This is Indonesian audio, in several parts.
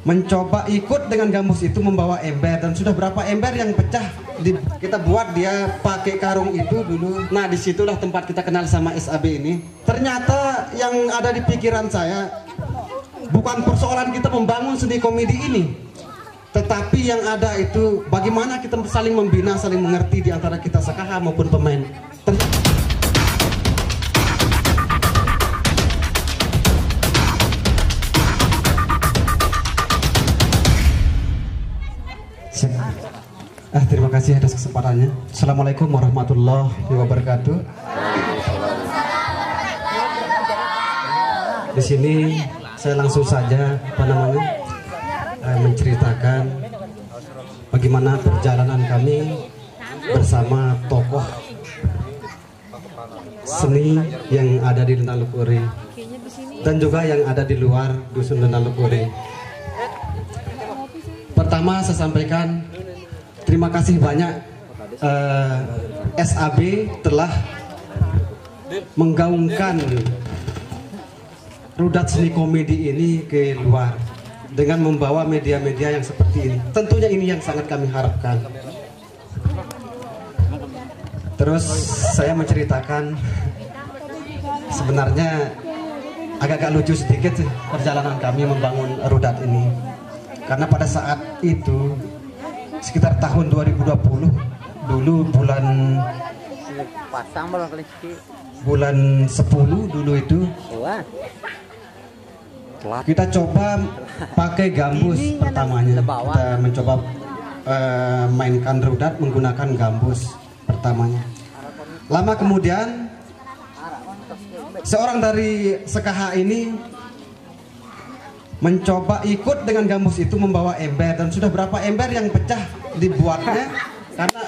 mencoba ikut dengan gambus itu membawa ember. Dan sudah berapa ember yang pecah di, kita buat dia pakai karung itu dulu. Nah di situlah tempat kita kenal sama SAB ini. Ternyata yang ada di pikiran saya bukan persoalan kita membangun seni komedi ini. Tetapi yang ada itu bagaimana kita saling membina saling mengerti di antara kita sekaha maupun pemain Ah, terima kasih atas kesempatannya. Assalamualaikum warahmatullahi wabarakatuh. Di sini saya langsung saja apa namanya eh, menceritakan bagaimana perjalanan kami bersama tokoh seni yang ada di Lukuri dan juga yang ada di luar dusun Lukuri. Pertama saya sampaikan terima kasih banyak eh, SAB telah menggaungkan rudat seni komedi ini ke luar dengan membawa media-media yang seperti ini. Tentunya ini yang sangat kami harapkan. Terus saya menceritakan sebenarnya agak-agak lucu sedikit perjalanan kami membangun rudat ini. Karena pada saat itu sekitar tahun 2020 dulu bulan bulan 10 dulu itu. Kita coba pakai gambus pertamanya. kita mencoba uh, mainkan rudat menggunakan gambus pertamanya. Lama kemudian seorang dari sekaha ini mencoba ikut dengan gambus itu membawa ember. Dan sudah berapa ember yang pecah dibuatnya? Karena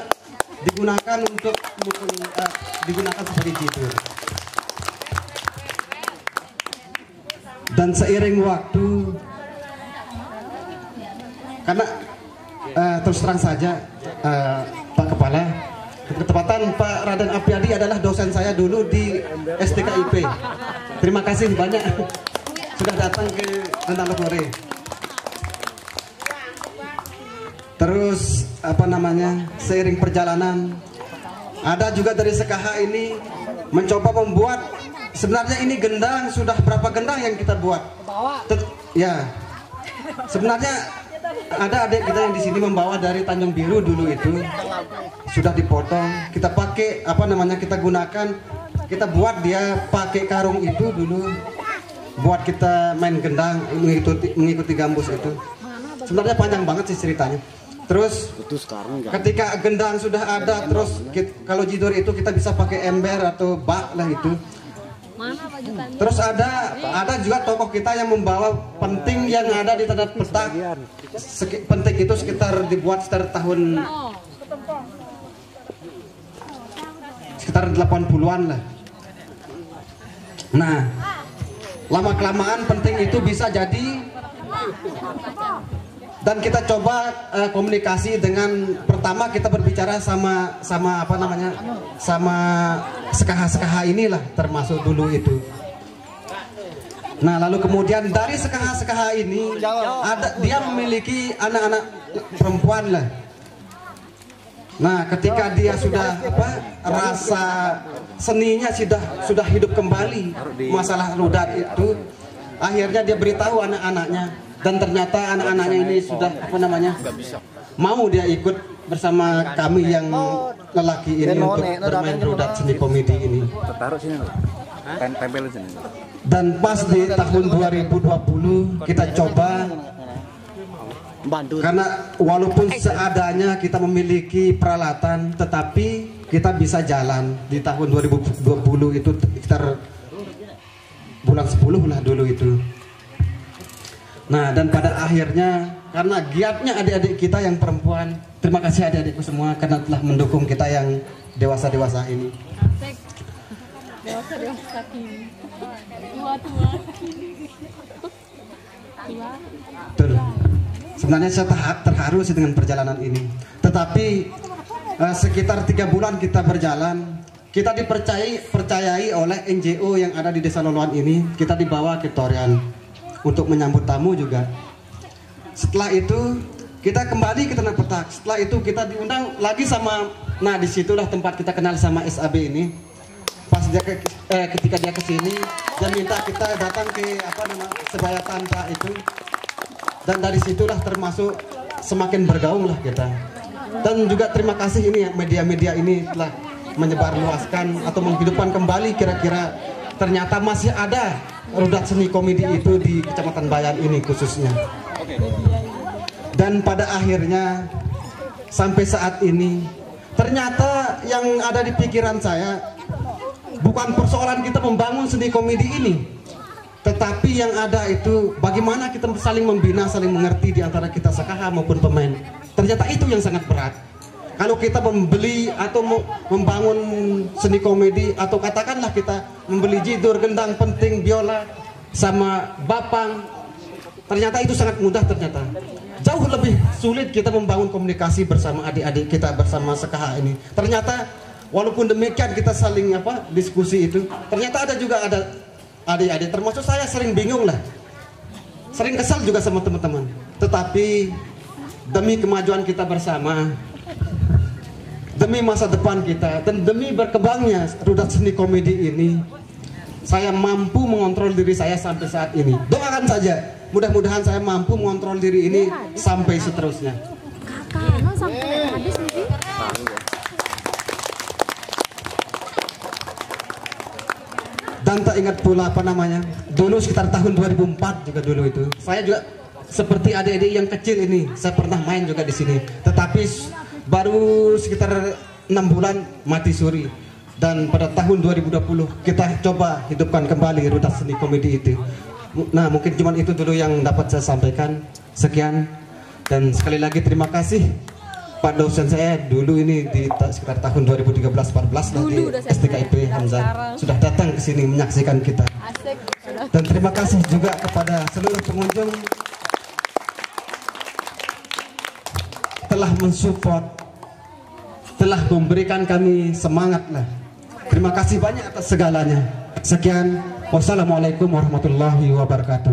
digunakan untuk uh, digunakan sebagai jitu dan seiring waktu karena uh, terus terang saja uh, Pak Kepala ketepatan Pak Raden Apiadi adalah dosen saya dulu di STKIP terima kasih banyak sudah datang ke Antalokore. Terus apa namanya seiring perjalanan ada juga dari Sekaha ini mencoba membuat sebenarnya ini gendang sudah berapa gendang yang kita buat? Tet ya sebenarnya ada adik kita yang di sini membawa dari Tanjung Biru dulu itu sudah dipotong kita pakai apa namanya kita gunakan kita buat dia pakai karung itu dulu buat kita main gendang mengikuti mengikuti gambus itu. Sebenarnya panjang banget sih ceritanya. Terus ketika gendang sudah ada terus kita, kalau jidor itu kita bisa pakai ember atau bak lah itu. Terus ada ada juga tokoh kita yang membawa penting yang ada di tanda petak. penting itu sekitar dibuat sekitar tahun sekitar 80-an lah. Nah lama kelamaan penting itu bisa jadi. Dan kita coba uh, komunikasi dengan pertama kita berbicara sama sama apa namanya sama sekaha-sekaha inilah termasuk dulu itu. Nah lalu kemudian dari sekaha-sekaha ini ada dia memiliki anak-anak perempuan lah. Nah, ketika dia sudah apa rasa seninya sudah sudah hidup kembali masalah rudat itu, akhirnya dia beritahu anak-anaknya. Dan ternyata anak-anaknya ini sudah apa namanya mau dia ikut bersama kami yang lelaki ini untuk bermain rudat seni komedi ini. Dan pas di tahun 2020 kita coba. Karena walaupun seadanya kita memiliki peralatan, tetapi kita bisa jalan di tahun 2020 itu sekitar bulan 10 lah dulu itu. Nah dan pada akhirnya karena giatnya adik-adik kita yang perempuan, terima kasih adik-adikku semua karena telah mendukung kita yang dewasa-dewasa ini. Dewasa-dewasa sebenarnya saya terharu sih dengan perjalanan ini tetapi uh, sekitar tiga bulan kita berjalan kita dipercayai percayai oleh NGO yang ada di desa Loloan ini. Kita dibawa ke Torian untuk menyambut tamu juga. Setelah itu kita kembali ke tanah petak. Setelah itu kita diundang lagi sama nah di situlah tempat kita kenal sama SAB ini. Pas dia ke, eh, ketika dia ke sini dan minta kita datang ke apa nama sebaya tanpa itu. Dan dari situlah termasuk semakin bergaul lah kita dan juga terima kasih ini ya media-media ini telah menyebarluaskan atau menghidupkan kembali kira-kira ternyata masih ada rudat seni komedi itu di Kecamatan Bayan ini khususnya. Dan pada akhirnya sampai saat ini ternyata yang ada di pikiran saya bukan persoalan kita membangun seni komedi ini tetapi yang ada itu bagaimana kita saling membina, saling mengerti di antara kita sekaha maupun pemain. Ternyata itu yang sangat berat. Kalau kita membeli atau membangun seni komedi atau katakanlah kita membeli jidur, gendang, penting, biola sama bapang, ternyata itu sangat mudah ternyata. Jauh lebih sulit kita membangun komunikasi bersama adik-adik kita bersama sekaha ini. Ternyata walaupun demikian kita saling apa diskusi itu, ternyata ada juga ada adik-adik termasuk saya sering bingung lah sering kesal juga sama teman-teman tetapi demi kemajuan kita bersama. Demi masa depan kita. Dan demi berkembangnya rudat seni komedi ini saya mampu mengontrol diri saya sampai saat ini. Doakan saja. Mudah-mudahan saya mampu mengontrol diri ini sampai seterusnya. Dan tak ingat pula apa namanya. Dulu sekitar tahun 2004 juga dulu itu. Saya juga seperti adik-adik yang kecil ini. Saya pernah main juga di sini. Tetapi baru sekitar enam bulan mati suri. Dan pada tahun 2020 kita coba hidupkan kembali rutas seni komedi itu. Nah mungkin cuma itu dulu yang dapat saya sampaikan. Sekian. Dan sekali lagi terima kasih Pak dosen saya. Dulu ini di sekitar tahun 2013-14 nanti STKIP Hamzah. sudah datang ke sini menyaksikan kita. Dan terima kasih juga kepada seluruh pengunjung telah mensupport, telah memberikan kami semangat lah. Terima kasih banyak atas segalanya. Sekian, wassalamualaikum warahmatullahi wabarakatuh.